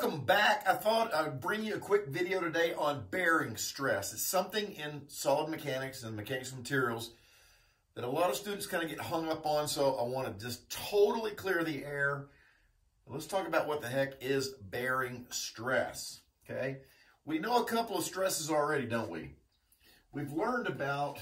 welcome back. I thought I'd bring you a quick video today on bearing stress. It's something in solid mechanics and mechanics materials that a lot of students kind of get hung up on, so I want to just totally clear the air. Let's talk about what the heck is bearing stress, okay? We know a couple of stresses already, don't we? We've learned about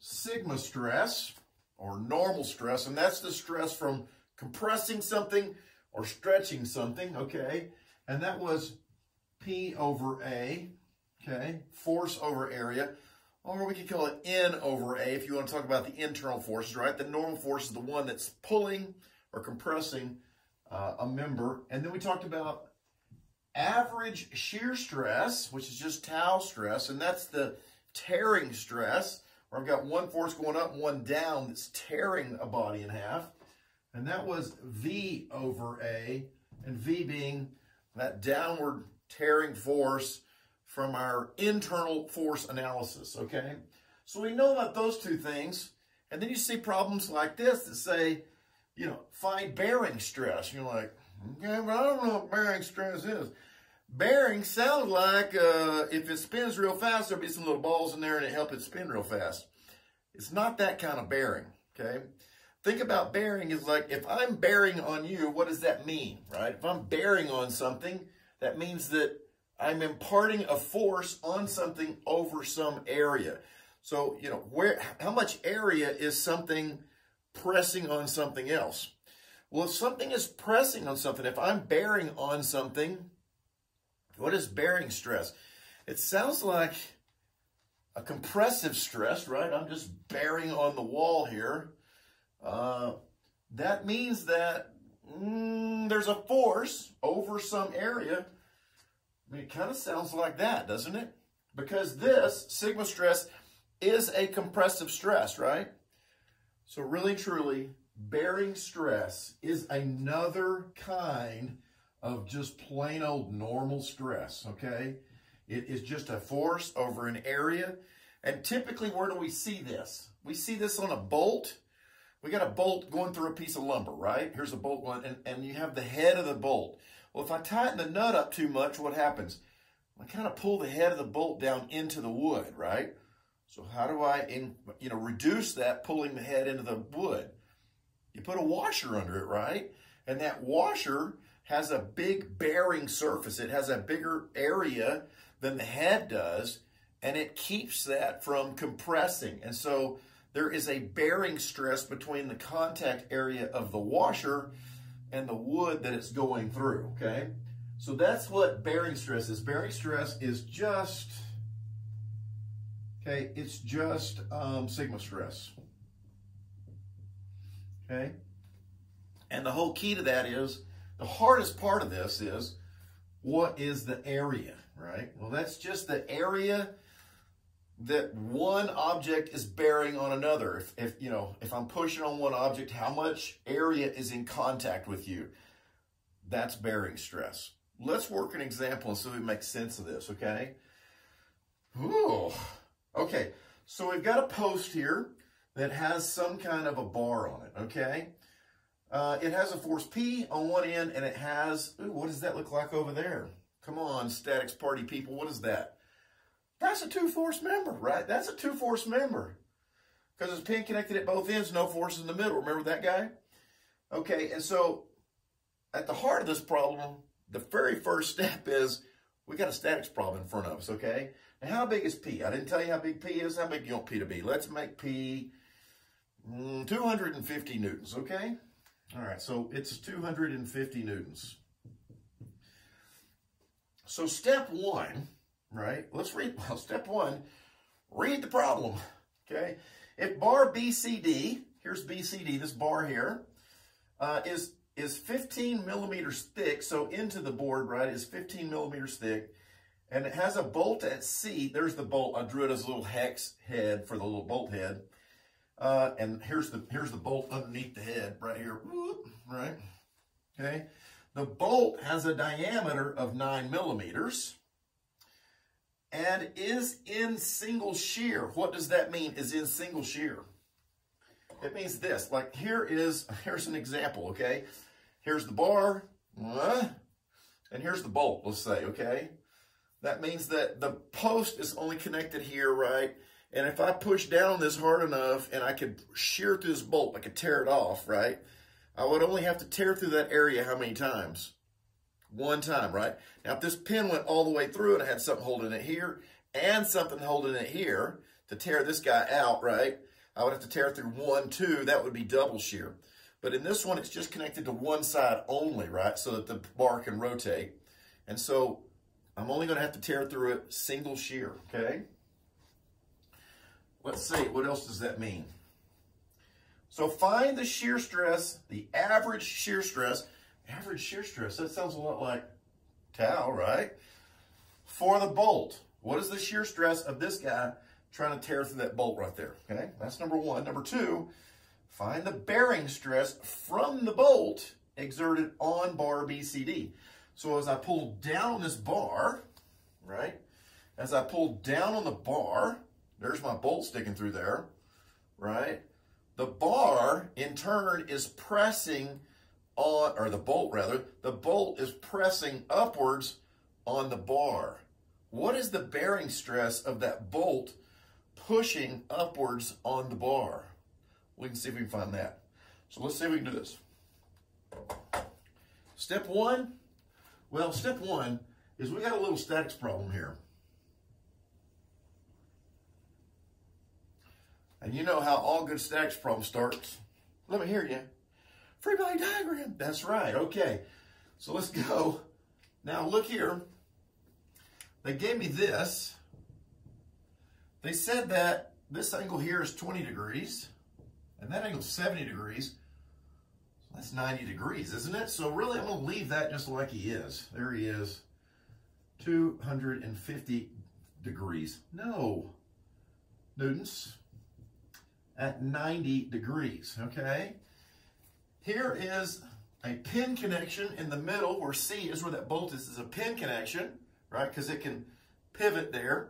sigma stress, or normal stress, and that's the stress from compressing something or stretching something, okay? And that was P over A, okay? Force over area. Or we could call it N over A if you want to talk about the internal forces, right? The normal force is the one that's pulling or compressing uh, a member. And then we talked about average shear stress, which is just tau stress, and that's the tearing stress, where I've got one force going up one down that's tearing a body in half. And that was V over A, and V being that downward tearing force from our internal force analysis, okay? So we know about those two things, and then you see problems like this that say, you know, find bearing stress. You're like, okay, but I don't know what bearing stress is. Bearing sounds like uh, if it spins real fast, there'll be some little balls in there and it help it spin real fast. It's not that kind of bearing, okay? Think about bearing is like, if I'm bearing on you, what does that mean, right? If I'm bearing on something, that means that I'm imparting a force on something over some area. So, you know, where, how much area is something pressing on something else? Well, if something is pressing on something, if I'm bearing on something, what is bearing stress? It sounds like a compressive stress, right? I'm just bearing on the wall here. Uh, that means that mm, there's a force over some area. I mean, it kind of sounds like that, doesn't it? Because this, sigma stress, is a compressive stress, right? So really, truly, bearing stress is another kind of just plain old normal stress, okay? It is just a force over an area. And typically, where do we see this? We see this on a bolt we got a bolt going through a piece of lumber, right? Here's a bolt one, and, and you have the head of the bolt. Well, if I tighten the nut up too much, what happens? I kind of pull the head of the bolt down into the wood, right? So how do I, in, you know, reduce that pulling the head into the wood? You put a washer under it, right? And that washer has a big bearing surface. It has a bigger area than the head does, and it keeps that from compressing. And so there is a bearing stress between the contact area of the washer and the wood that it's going through, okay? So that's what bearing stress is. Bearing stress is just, okay, it's just um, sigma stress, okay? And the whole key to that is, the hardest part of this is, what is the area, right? Well, that's just the area that one object is bearing on another. If, if, you know, if I'm pushing on one object, how much area is in contact with you? That's bearing stress. Let's work an example if we make sense of this, okay? Ooh. Okay, so we've got a post here that has some kind of a bar on it, okay? Uh, it has a force P on one end, and it has, ooh, what does that look like over there? Come on, statics party people, what is that? That's a two-force member, right? That's a two-force member. Because it's pin connected at both ends, no force in the middle. Remember that guy? Okay, and so at the heart of this problem, the very first step is we got a statics problem in front of us, okay? Now, how big is P? I didn't tell you how big P is. How big do you want P to be? Let's make P mm, 250 newtons, okay? All right, so it's 250 newtons. So step one right? Let's read, well, step one, read the problem, okay? If bar BCD, here's BCD, this bar here, uh, is is 15 millimeters thick, so into the board, right, is 15 millimeters thick, and it has a bolt at C. There's the bolt. I drew it as a little hex head for the little bolt head. Uh, and here's the here's the bolt underneath the head right here, Whoop, right? Okay. The bolt has a diameter of 9 millimeters and is in single shear. What does that mean, is in single shear? It means this, like here is, here's an example, okay? Here's the bar, And here's the bolt, let's say, okay? That means that the post is only connected here, right? And if I push down this hard enough and I could shear through this bolt, I could tear it off, right? I would only have to tear through that area how many times? One time, right? Now, if this pin went all the way through and I had something holding it here and something holding it here to tear this guy out, right? I would have to tear through one, two. That would be double shear. But in this one, it's just connected to one side only, right? So that the bar can rotate. And so I'm only going to have to tear through it single shear, okay? Let's see, what else does that mean? So find the shear stress, the average shear stress. Average shear stress, that sounds a lot like tau, right? For the bolt. What is the shear stress of this guy trying to tear through that bolt right there? Okay, that's number one. Number two, find the bearing stress from the bolt exerted on bar BCD. So as I pull down on this bar, right, as I pull down on the bar, there's my bolt sticking through there, right? The bar, in turn, is pressing on, or the bolt rather, the bolt is pressing upwards on the bar. What is the bearing stress of that bolt pushing upwards on the bar? We can see if we can find that. So let's see if we can do this. Step one, well, step one is we got a little statics problem here. And you know how all good statics problem starts. Let me hear you. Free body diagram. That's right. Okay. So let's go. Now look here. They gave me this. They said that this angle here is 20 degrees and that angle is 70 degrees. That's 90 degrees, isn't it? So really, I'm to leave that just like he is. There he is. 250 degrees. No. Newtons at 90 degrees, okay? Here is a pin connection in the middle where C is where that bolt is, is a pin connection, right? Because it can pivot there.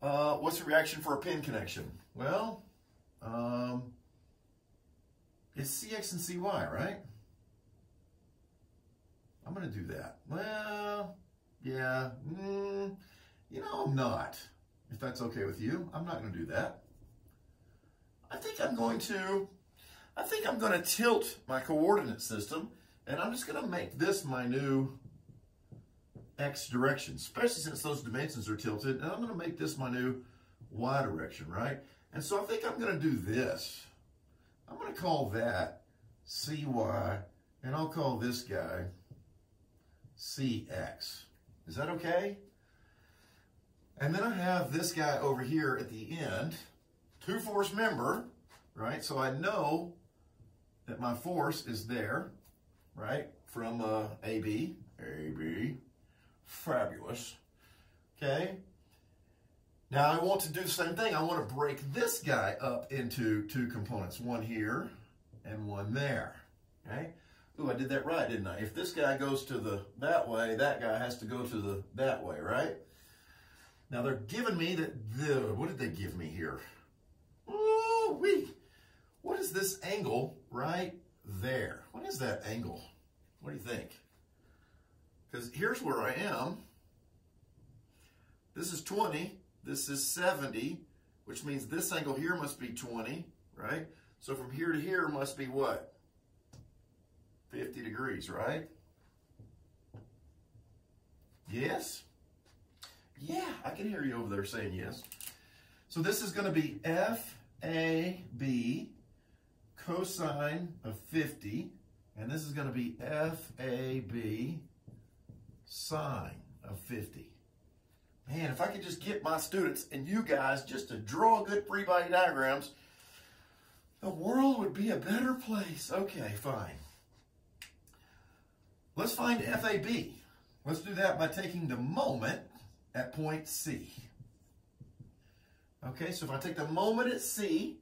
Uh, what's the reaction for a pin connection? Well, um, it's CX and CY, right? I'm going to do that. Well, yeah, mm, you know, I'm not. If that's okay with you, I'm not going to do that. I think I'm going to, I think I'm going to tilt my coordinate system and I'm just going to make this my new X direction, especially since those dimensions are tilted. And I'm going to make this my new Y direction, right? And so I think I'm going to do this. I'm going to call that CY, and I'll call this guy CX. Is that okay? And then I have this guy over here at the end, two force member, right? So I know that my force is there, right? From uh, AB, AB, fabulous, okay? Now I want to do the same thing. I want to break this guy up into two components, one here and one there, okay? Ooh, I did that right, didn't I? If this guy goes to the that way, that guy has to go to the that way, right? Now they're giving me that the what did they give me here? Oh, we. What is this angle right there? What is that angle? What do you think? Because here's where I am. This is 20. This is 70, which means this angle here must be 20, right? So from here to here must be what? 50 degrees, right? Yes? Yeah, I can hear you over there saying yes. So this is going to be FAB cosine of 50, and this is going to be FAB sine of 50. Man, if I could just get my students and you guys just to draw good free body diagrams, the world would be a better place. Okay, fine. Let's find FAB. Let's do that by taking the moment at point C. Okay, so if I take the moment at C,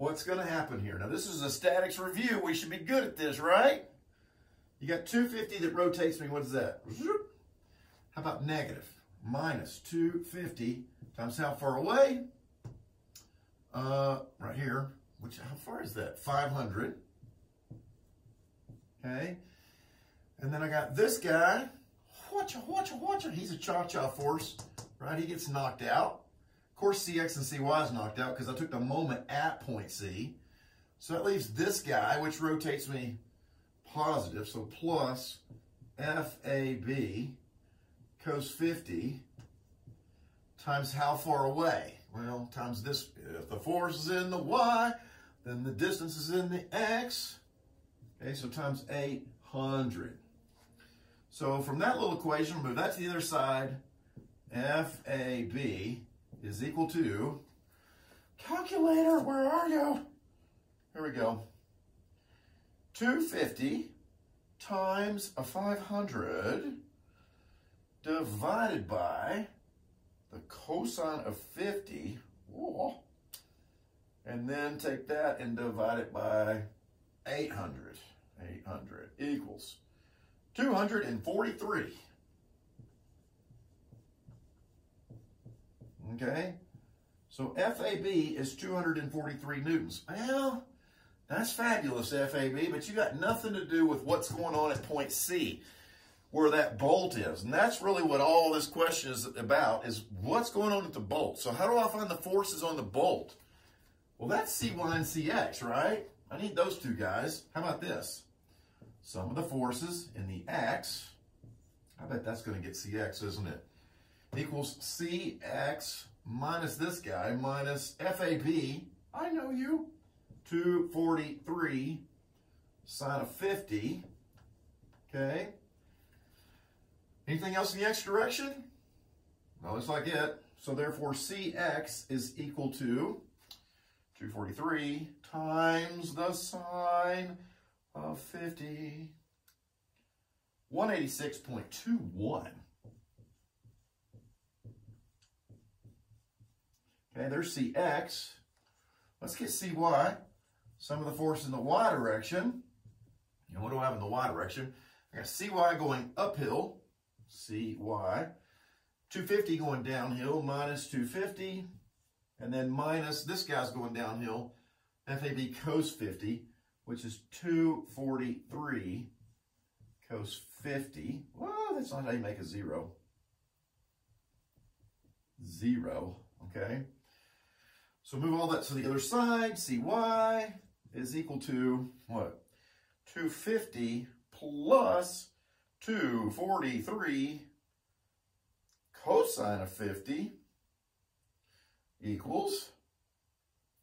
what's going to happen here? Now, this is a statics review. We should be good at this, right? You got 250 that rotates me. What is that? How about negative? Minus 250 times how far away? Uh, right here. Which, how far is that? 500. Okay. And then I got this guy. Watcha, watcha, watcha. He's a cha-cha force, right? He gets knocked out. Of course, CX and CY is knocked out because I took the moment at point C. So that leaves this guy, which rotates me positive. So plus FAB cos 50 times how far away? Well, times this. If the force is in the Y, then the distance is in the X. Okay, so times 800. So from that little equation, move that to the other side. FAB is equal to, calculator, where are you? Here we go. 250 times a 500 divided by the cosine of 50, and then take that and divide it by 800. 800 equals 243. Okay? So FAB is 243 newtons. Well, that's fabulous, FAB, but you got nothing to do with what's going on at point C, where that bolt is. And that's really what all this question is about, is what's going on at the bolt. So how do I find the forces on the bolt? Well, that's C1 and CX, right? I need those two guys. How about this? Sum of the forces in the X, I bet that's going to get CX, isn't it? Equals CX minus this guy minus FAB. I know you. 243 sine of 50. Okay. Anything else in the x direction? No, looks like it. So therefore CX is equal to 243 times the sine of 50. 186.21. Okay, there's CX. Let's get CY. Sum of the force in the y direction. And what do I have in the y direction? I got CY going uphill, CY. 250 going downhill, minus 250. And then minus, this guy's going downhill, FAB cos 50, which is 243 cos 50. Well, that's not how you make a zero. Zero, okay? So move all that to the other side, CY is equal to what? 250 plus 243 cosine of 50 equals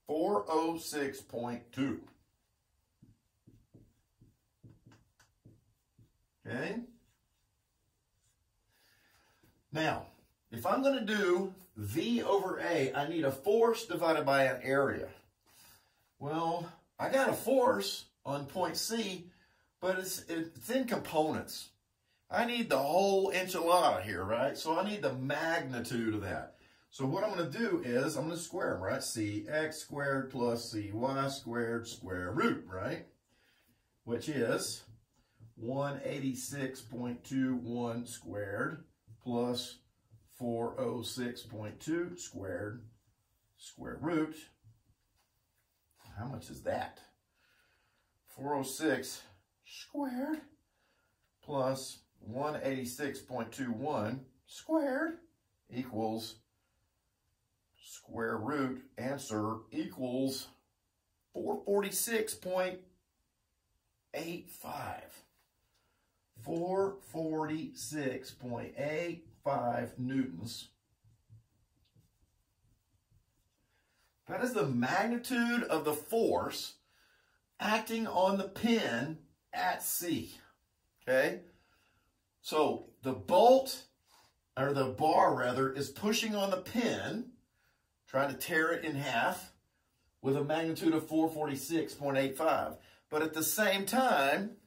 406.2. Okay? Now, if I'm going to do V over A, I need a force divided by an area. Well, I got a force on point C, but it's, it's in components. I need the whole enchilada here, right? So I need the magnitude of that. So what I'm going to do is I'm going to square them, right? Cx squared plus Cy squared square root, right? Which is 186.21 squared plus 406.2 squared square root how much is that? 406 squared plus 186.21 squared equals square root answer equals 446.85. 446.85 newtons That is the magnitude of the force acting on the pin at C. Okay? So the bolt, or the bar rather, is pushing on the pin, trying to tear it in half with a magnitude of 446.85. But at the same time,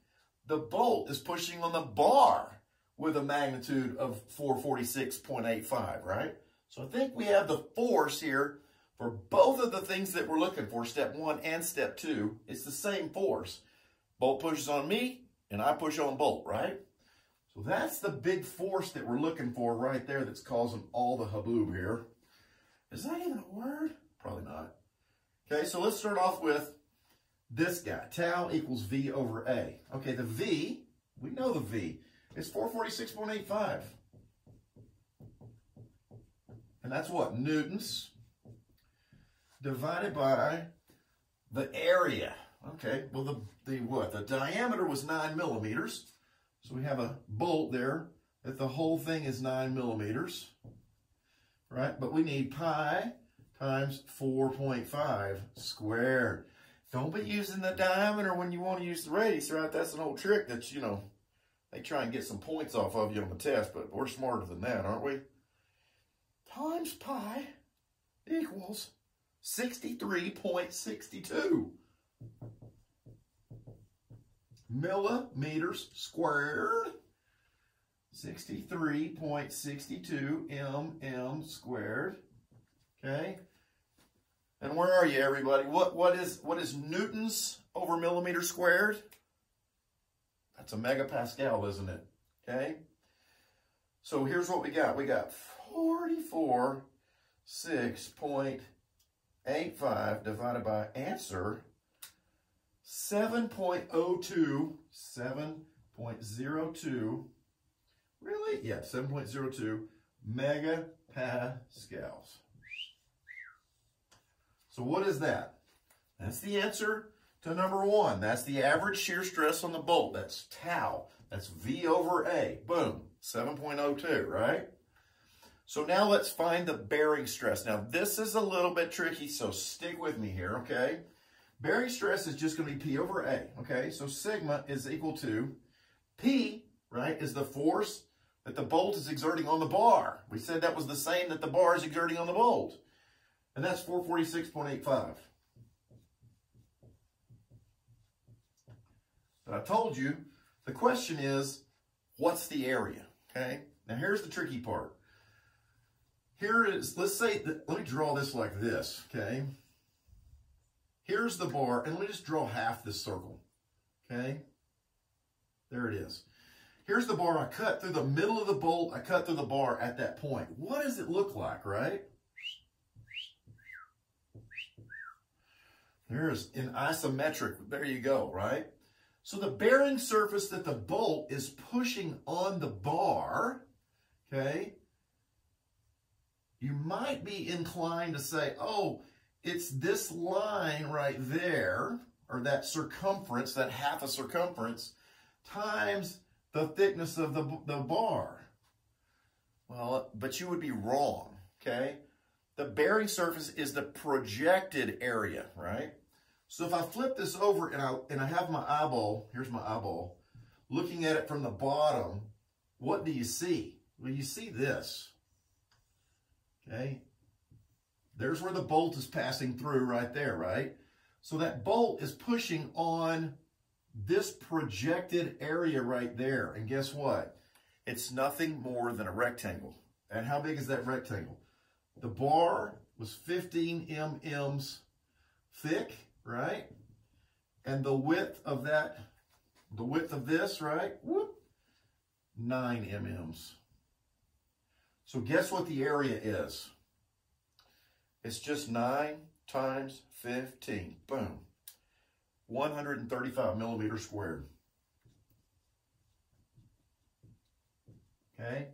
the bolt is pushing on the bar with a magnitude of 446.85, right? So I think we have the force here for both of the things that we're looking for, step one and step two, it's the same force. Bolt pushes on me, and I push on Bolt, right? So that's the big force that we're looking for right there that's causing all the haboob here. Is that even a word? Probably not. Okay, so let's start off with this guy. Tau equals V over A. Okay, the V We know the V. It's 446.85. And that's what? Newtons divided by the area. Okay, well, the, the what? The diameter was 9 millimeters. So we have a bolt there that the whole thing is 9 millimeters, right? But we need pi times 4.5 squared. Don't be using the diameter when you want to use the radius, right? That's an old trick that, you know, they try and get some points off of you on the test, but we're smarter than that, aren't we? Times pi equals 63.62 millimeters squared. 63.62 mm squared. Okay. And where are you, everybody? What what is what is newtons over millimeter squared? That's a megapascal, isn't it? Okay. So here's what we got. We got 44 6.85 divided by answer 7.02 7.02 really yeah 7.02 megapascals so what is that that's the answer to number one that's the average shear stress on the bolt that's tau that's v over a boom 7.02 right so now let's find the bearing stress. Now this is a little bit tricky, so stick with me here, okay? Bearing stress is just going to be P over A, okay? So sigma is equal to P, right, is the force that the bolt is exerting on the bar. We said that was the same that the bar is exerting on the bolt. And that's 446.85. But I told you, the question is, what's the area, okay? Now here's the tricky part here is, let's say, that, let me draw this like this, okay? Here's the bar, and let me just draw half this circle, okay? There it is. Here's the bar. I cut through the middle of the bolt. I cut through the bar at that point. What does it look like, right? There's an isometric. There you go, right? So the bearing surface that the bolt is pushing on the bar, okay, you might be inclined to say, oh, it's this line right there, or that circumference, that half a circumference, times the thickness of the, the bar. Well, but you would be wrong, okay? The bearing surface is the projected area, right? So if I flip this over and I, and I have my eyeball, here's my eyeball, looking at it from the bottom, what do you see? Well, you see this. Okay. There's where the bolt is passing through right there, right? So that bolt is pushing on this projected area right there. And guess what? It's nothing more than a rectangle. And how big is that rectangle? The bar was 15 mm's thick, right? And the width of that, the width of this, right? Whoop, 9 mm's. So guess what the area is? It's just 9 times 15. Boom. 135 millimeters squared. Okay?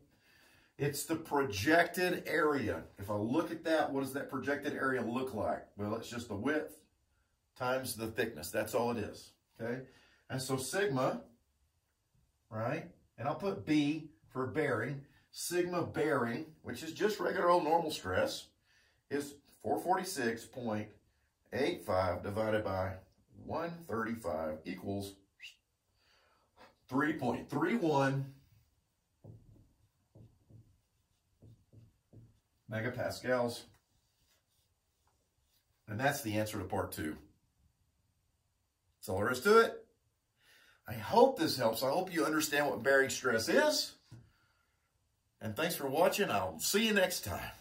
It's the projected area. If I look at that, what does that projected area look like? Well, it's just the width times the thickness. That's all it is. Okay? And so sigma, right? And I'll put B for bearing sigma bearing, which is just regular old normal stress, is 446.85 divided by 135 equals 3.31 megapascals. And that's the answer to part two. That's all there is to it. I hope this helps. I hope you understand what bearing stress is. And thanks for watching. I'll see you next time.